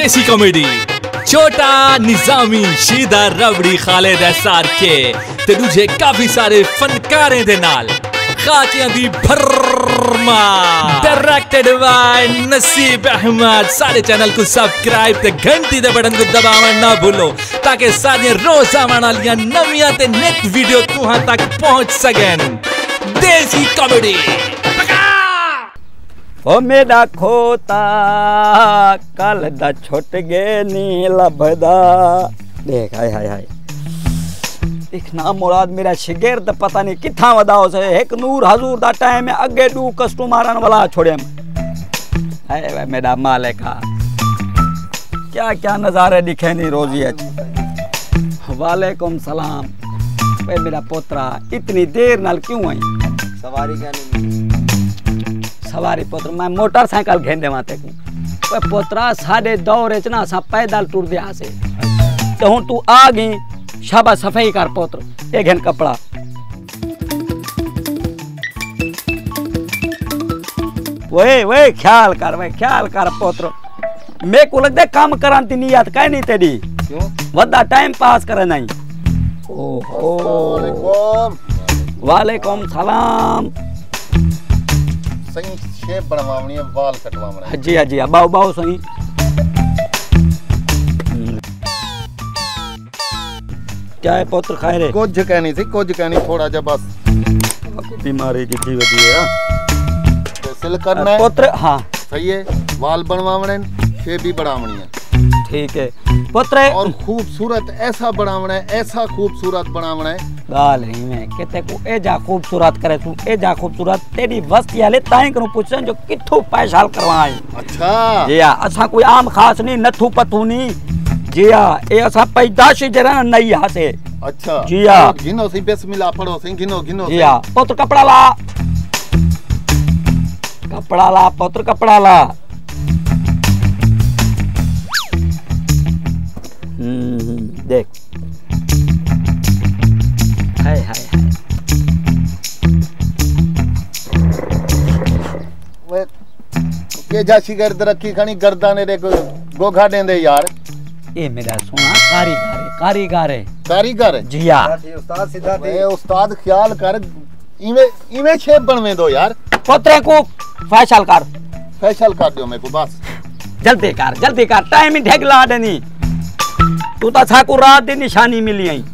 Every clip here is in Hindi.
देसी कॉमेडी। छोटा निजामी शीदा रबड़ी खाले दसार के, ते दूजे काफ़ी सारे फनकारे दे नाल। खातियाँ दी भरमा डायरेक्टेड बाय नसीब अहमद। सारे चैनल को सब्सक्राइब ते घंटी दे बटन को दबावना ना भूलो, ताकि सारे रोज आवण वाली नवियाँ ते नेक्स्ट वीडियो तुहां तक पहुँच सकें देसी कॉमेडी। ओ मेरा खोता कल द छुट गे नी लभदा। देख, हाय हाय हाय। इखना मुराद मेरा शिगेर तो पता नहीं कितना वदाओ से एक नूर हजूर दा टाइम में अगे दू कस्टमरन वाला छोड़े हाय वे मेरा माले का क्या क्या नज़ारे दिखे नी रोजी अच्छे वालेकुम सलाम। भाई मेरा पोतरा, इतनी देर नाल क्यों आई? सवारी का नहीं सवारी पुत्र मैं मोटरसाइकिल घेंदे वहाँ तक वे पुत्रा साडे दौर च ना असां पैदल टुरदे आसे तो हूँ तू आ गई शाबा सफ़ाई कर पुत्र ए घेन कपड़ा। वे वे ख्याल कर वे ख्याल कर पुत्र। मेरे को लगदा काम करान ती नियत काई नहीं तेरी। क्यों? वदा टाइम पास करे नहीं। ओहो। वालेकुम सलाम। सही शेप बनवावनी है बाल कटवावना है। जी हाँ जी बाओ बाओ सही। क्या है पुत्र खाए रे? कुछ कहनी थी कुछ कहनी थोड़ा जा बस। बीमारी की थी वधी है तो सिल करना है। पुत्र हाँ। सही है बाल बनवावने शेप भी बढ़ावनी है। ठीक है। पुत्र और खूबसूरत ऐसा बनावना है ऐसा खूबसूरत बनावना है। गाल ही में कहते को ए जा खूबसूरत करे तू ए जा खूबसूरत तेरी वस्ती आले ताई करू पूछन जो किथो पैसाल करवाई अच्छा। जी हा असां कोई आम खास नहीं नथू पथू नहीं। जी हा ए असां पैदाशी जरा नई हासे अच्छा। जी हाँ। गिनो सी बिस्मिल्लाह पढ़ो सी गिनो गिनो जी सी। पुत्र कपड़ा ला। कपड़ा ला पुत्र कपड़ा ला। देख। हाय हाय हाय। वे के जासी गर्द रखी खणी गर्दाने रे को गोखा देंदे यार। ये मेरा सोना कारीगर है कारीगर है। कारीगर जी हा। वे उस्ताद ख्याल कर इवे इवे शेप बनवे दो यार। पुत्र को फैसल कर। फैशल कर दो मेरे को बस। जल्दी कर जल्दी कर। टाइम ही ढेग ला देनी। तू तो छाकू रात दी निशानी मिली आई।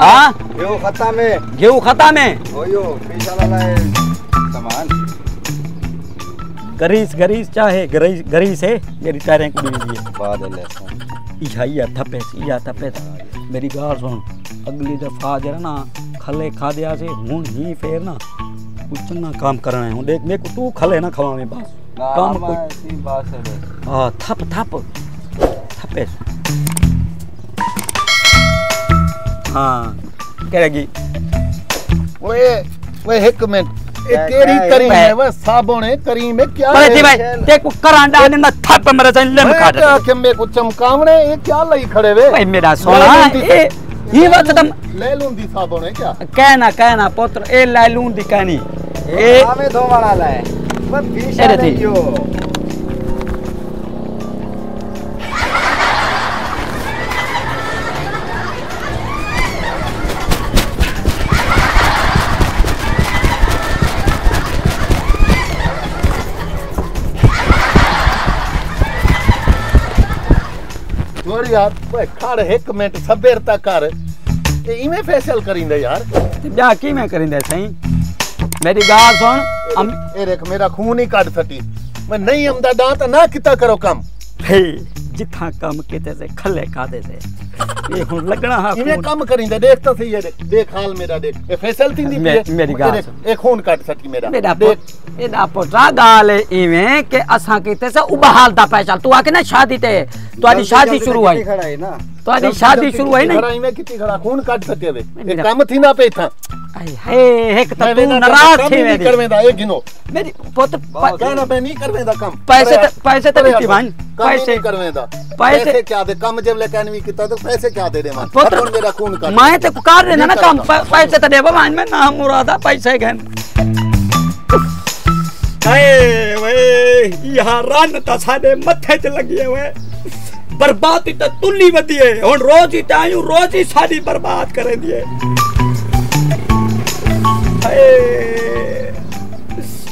हाँ? यो खत्ता में। घेऊ खता में? यो गरीस गरीस चाहे गरीस गरीस है। मेरी टायरें को दीजिए बादल है। थपे इहा थपे मेरी गाल सुन। अगली दफ़ा जरा ना खले खा दिया से हूँ ही फेर ना। कुछ ना काम करना है। हूँ देख मेरे को तू खले ना खवा में बस। काम कोई ऐसी बात है हाँ थप थप। थपे। हाँ करेगी। वे वे एक मिनट। क्या- है? करीम है? वो साबुन है करीम है क्या पर है? थी भाई तेरे को करांडा ने ना थप मेरे से लिम मैं काट क्या कि मेरे को चमकावने ये क्या लई खड़े वे? भाई मेरा सोना ये ये बात तुम ले लूंदी साबुन है क्या? कहना कहना पुत्र ए ले लूँ दी कहनी। ए हमें दो वाला लाए। वाले थी। यो यार खड़ एक मिनट सवेर तक कर फैसल करिंदे यार। जा की मैं करिंदे सही? मेरी गाल सुन। हम ए देख मेरा खून ही काट सटी मैं नहीं आमदा दांत ना किता करो कम। हे जिथा काम किते से खले खादे से। ये हुन लगना हा इमे खून। कम करिंदे देख तो सही है देख हाल मेरा देख। ये फैसल थी मे- मेरी गाल ए खून काट सटी मेरा। मेरा देख। एदा पुत्रा गाल इवें के असां किते से उबहाल दा पैसा। तू आके ना शादी ते। तुम्हारी शादी शुरू हुई खड़ा है ना? तुम्हारी शादी शुरू हुई नहीं इमे कितनी खड़ा? खून काट सटे वे। मेरा- कम थी ना पे था हे तो तू नाराज़ कम थी ही नहीं भाई, कम। ही पैसे- नहीं करवेंदा। पैसे-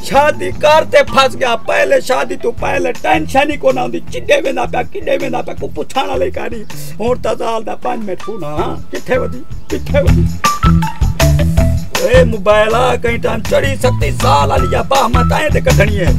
शादी करते फंस गया। पहले शादी तो पहले टेंशन ही को ना होंदी चिड्डे में ना पे किड्डे में ना पे को पुछाना ले कारी और तजाल साल दा पाँच मिनट फ़ोन हाँ किथे वदी किथे वदी ए, मोबाइल आ कहीं टाइम चढ़ी सकती, साल वाली या बाह मत आए ते कढणी है।